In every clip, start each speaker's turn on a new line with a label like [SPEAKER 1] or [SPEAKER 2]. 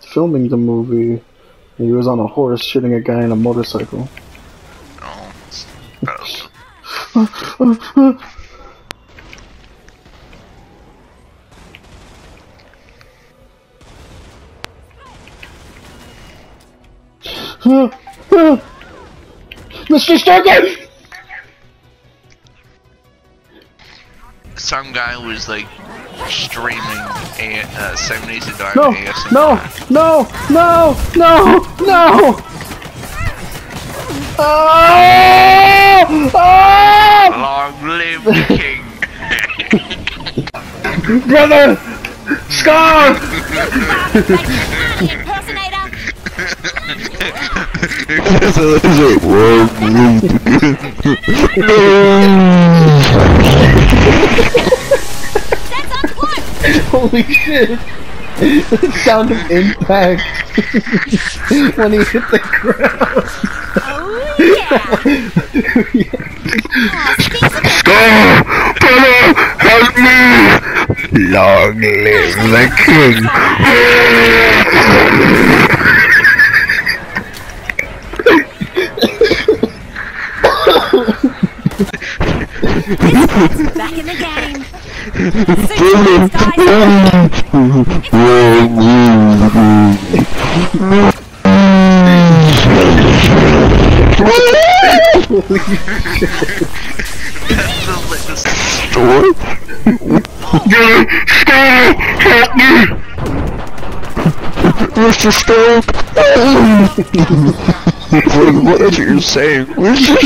[SPEAKER 1] filming the movie. He was on a horse shooting a guy in a motorcycle.
[SPEAKER 2] Oh, that was
[SPEAKER 1] Mr. Stargate!
[SPEAKER 2] some guy was like streaming a uh, seven days to die
[SPEAKER 1] No,
[SPEAKER 2] ASMR.
[SPEAKER 1] no, no, no, no, no! Oh! Oh!
[SPEAKER 2] Long live the king.
[SPEAKER 1] Brother! Scar!
[SPEAKER 3] Impersonator! That's on point!
[SPEAKER 1] Holy shit! The sound of impact when he hit the ground.
[SPEAKER 3] Oh yeah!
[SPEAKER 4] Help me! Long live the king!
[SPEAKER 3] Back in the game!
[SPEAKER 4] Help me! Mr. Stark! what, it you're saying? Mr.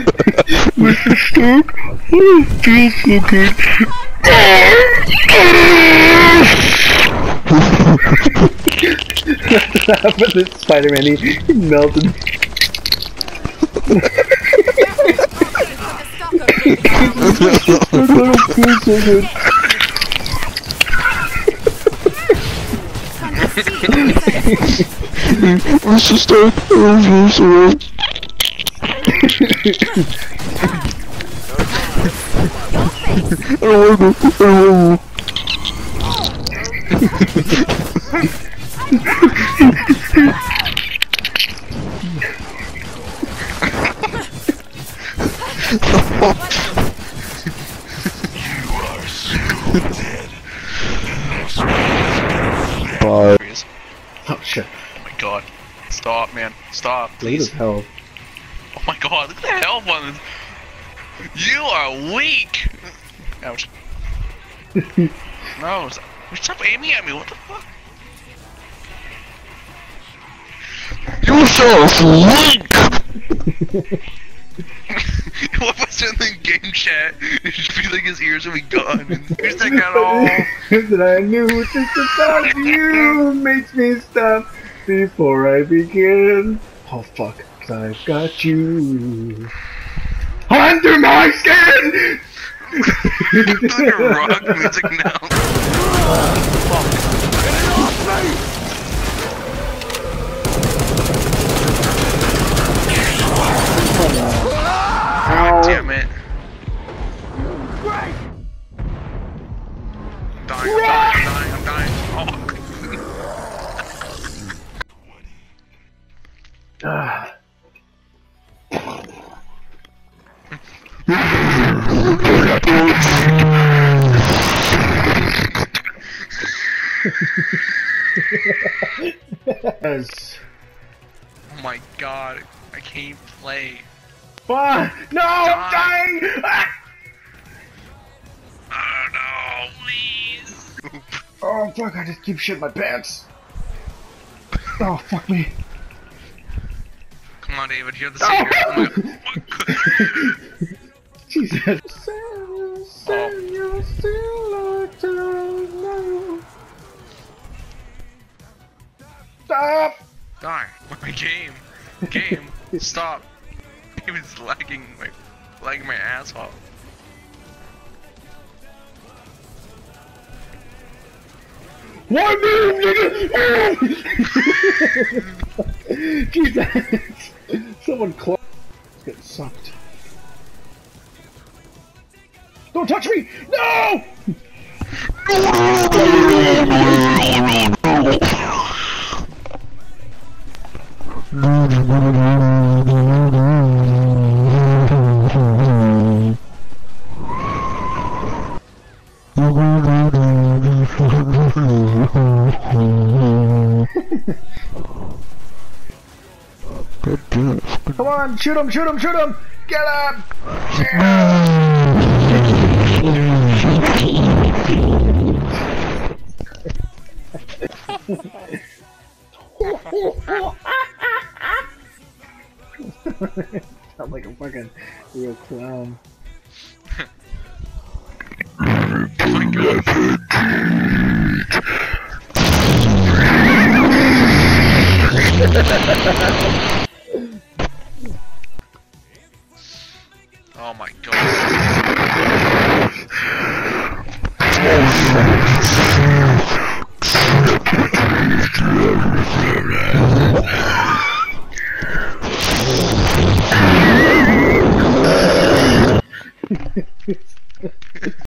[SPEAKER 4] Stark! Mr. Stark? Oh, feels so good.
[SPEAKER 1] What happened to Spider-Man? He, melted. I feel so good.
[SPEAKER 4] Mr. Stark, oh, feels so good. I don't wanna go. I don't wanna go. Bye.
[SPEAKER 1] Oh shit.
[SPEAKER 2] Oh my god. Stop, man. Stop,
[SPEAKER 1] Late as
[SPEAKER 2] please.
[SPEAKER 1] hell.
[SPEAKER 2] Oh my god, look at the health on this. You are weak! Ouch. no, stop aiming at me, what the fuck?
[SPEAKER 4] You sound weak!
[SPEAKER 2] what was in the game chat? It just like his ears would be gone. And who's that guy all?
[SPEAKER 1] that I knew just about you makes me stop before I begin. Oh fuck, I've got you under my skin.
[SPEAKER 2] It's like a rock music now.
[SPEAKER 1] Ow.
[SPEAKER 2] Damn it. I'm dying,
[SPEAKER 1] Yes.
[SPEAKER 2] oh my god, I can't play.
[SPEAKER 1] Fuck! No, I'm dying! Ah!
[SPEAKER 2] Oh no, please.
[SPEAKER 1] Oh fuck! I just keep shit my pants. Oh fuck me!
[SPEAKER 2] Come on, David, you're the savior. Oh my god.
[SPEAKER 1] Jesus. Stop!
[SPEAKER 2] Die. My game. Game. Stop. He was lagging my lagging my ass off.
[SPEAKER 1] One move, nigga! Jesus! Someone close. Get sucked. Don't touch me! No! Come on, shoot him, shoot him, shoot him! Get up! Yeah. Sound like a fucking real clown.
[SPEAKER 4] Oh my god. Oh my god.